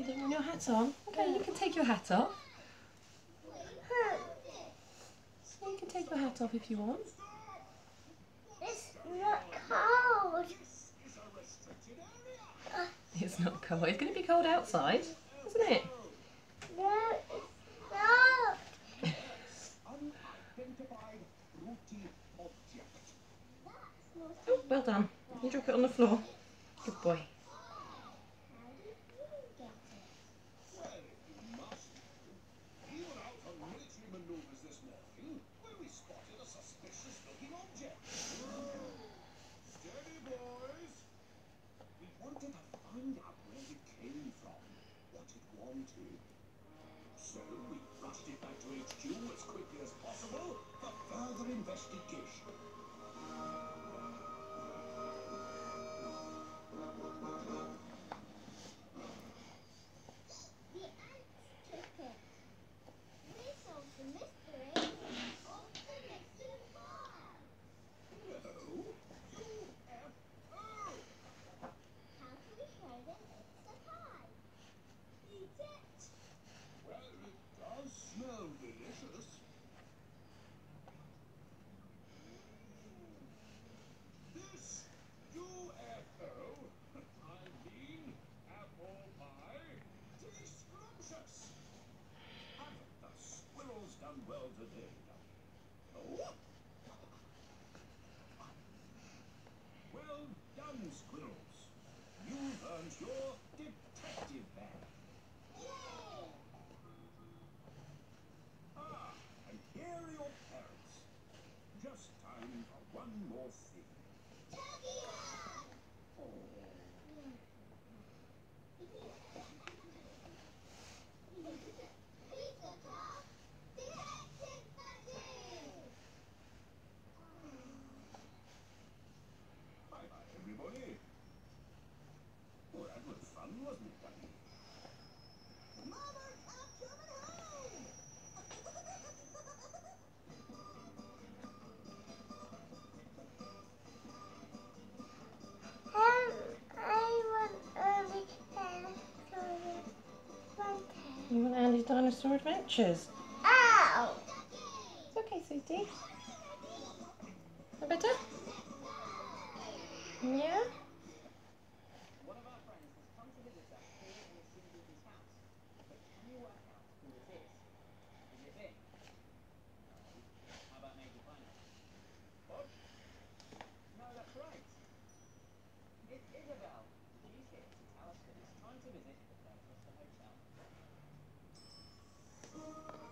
You don't want your hat on? Okay, you can take your hat off. You can take your hat off if you want. It's not cold. It's not cold. It's going to be cold outside, isn't it? No, it's not. Unidentified routine object. Oh, well done. You drop it on the floor. Good boy. So we rushed it back to HQ as quickly as possible for further investigation. Smell delicious. Just time for one more How about Major Finance? What? No, that's right. It's Isabel. She's here to tell us that it's time to visit Delta Hotel.